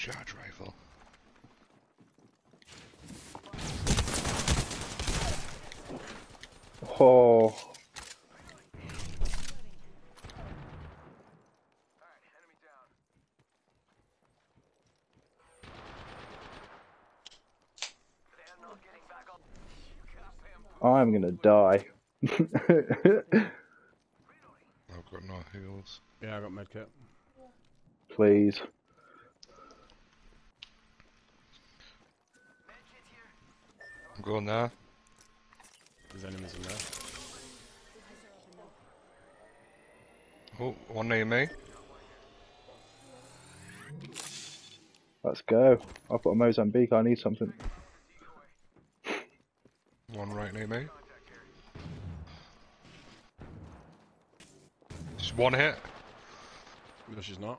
charge rifle. Oh. I'm gonna die. I've got no heals. Yeah, I got medkit. Please. I'm going there. There's enemies in there. Oh, one near me. Let's go. I've got a Mozambique, I need something. One right near me. Just one hit. No, she's not.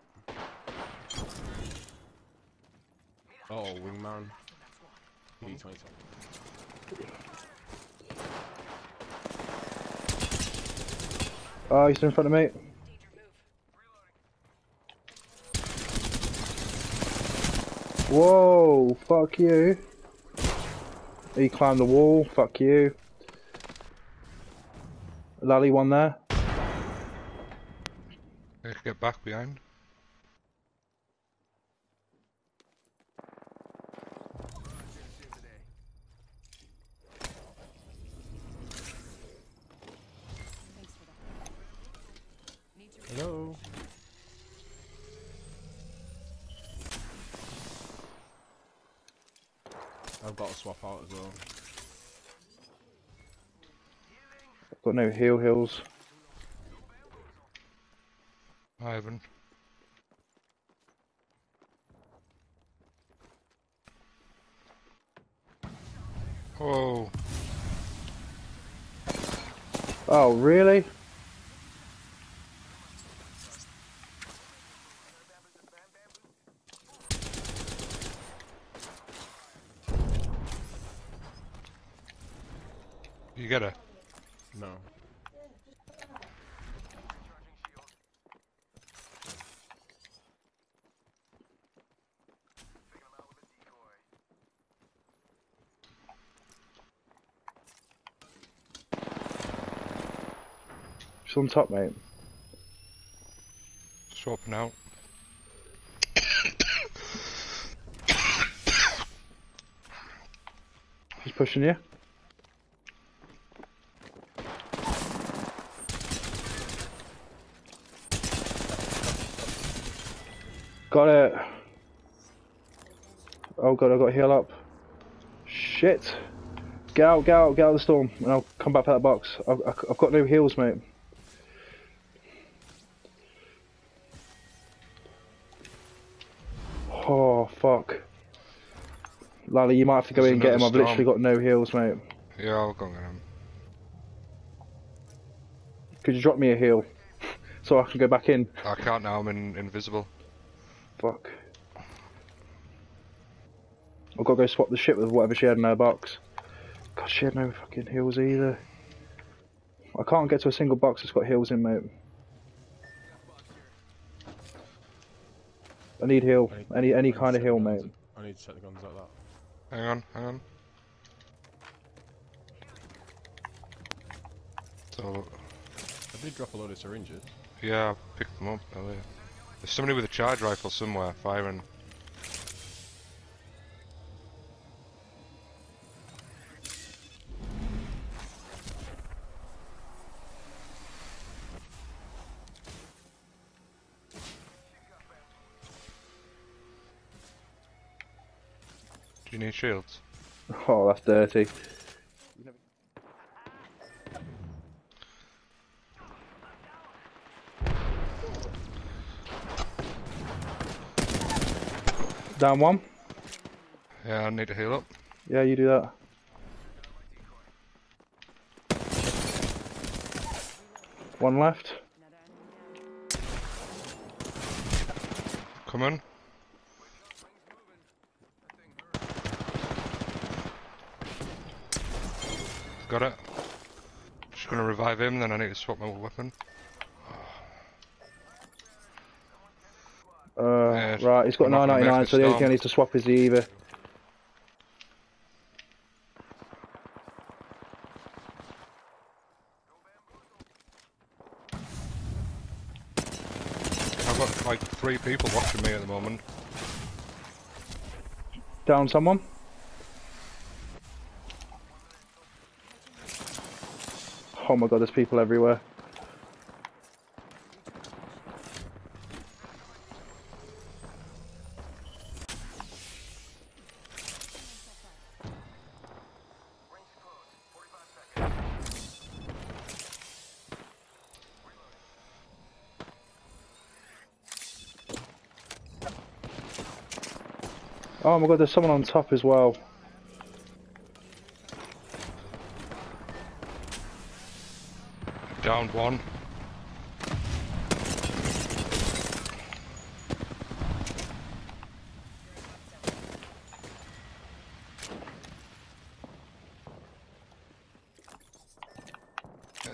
Oh, wingman. E20. Oh, he's in front of me. Whoa, fuck you. He climbed the wall, fuck you. Lally one there. Can get back behind. I've got to swap out as well. I've got no heal hills. I haven't. Whoa. Oh, really? You get her? No. She's on top, mate. Swapping out. She's pushing you. Got it. Oh god, I got heal up. Shit. Get out, get out, get out of the storm, and I'll come back for that box. I've, I've got no heals, mate. Oh, fuck. Lally, you might have to go There's in and get him. I've literally got no heals, mate. Yeah, I'll go get him. Could you drop me a heal? so I can go back in? I can't now, I'm in, invisible. Fuck. I've got to go swap the shit with whatever she had in her box. God, she had no fucking heals either. I can't get to a single box that's got heals in, mate. I need heal. I need- Any any kind of to heal, the mate. I need to set the guns like that. Hang on, hang on. So, I did drop a load of syringes. yeah, I picked them up earlier. There's somebody with a charge rifle somewhere firing. Do you need shields? Oh, that's dirty. Down one. Yeah, I need to heal up. Yeah, you do that. One left. Come on. Got it. Just gonna revive him, then I need to swap my weapon. Uh, right, he's got I'm not gonna make 999, so the only thing I need to swap is the Eva. I've got like three people watching me at the moment. Down someone. Oh my god, there's people everywhere. Oh my god, there's someone on top as well. Downed one.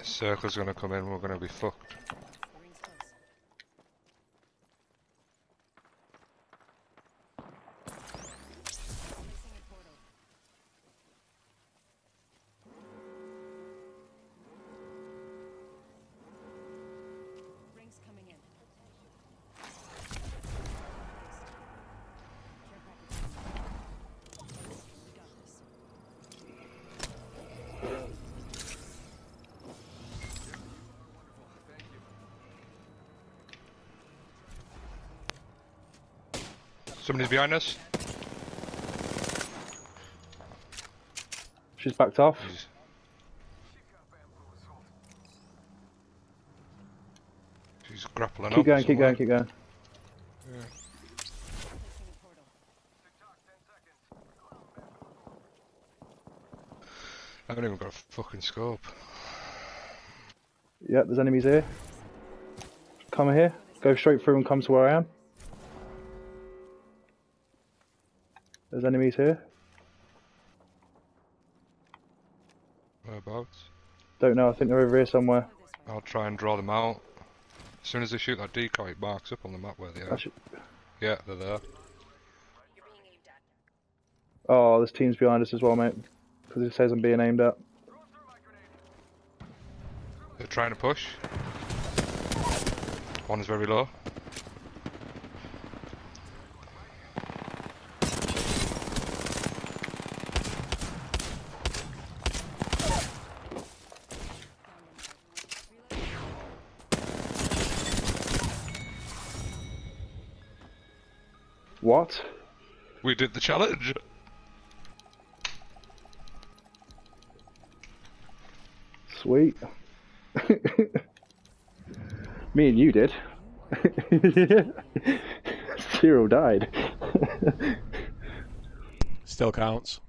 Circle's gonna come in, we're gonna be fucked. Rings coming in. We got this. Somebody's behind us. She's backed off. He's- She's grappling Keep up going, keep going, keep going. A portal. I haven't even got a fucking scope. Yep, there's enemies here. Come here. Go straight through and come to where I am. There's enemies here. Whereabouts? Don't know, I think they're over here somewhere. I'll try and draw them out. As soon as they shoot that decoy, it marks up on the map where they are. should- Yeah, they're there. You're being aimed at. Oh, there's teams behind us as well, mate. Because it says I'm being aimed at. They're trying to push. One is very low. What? We did the challenge. Sweet. Me and you did. Cyril died. Still counts.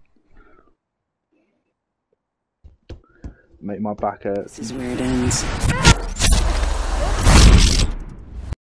Make my back hurt. This is where it ends.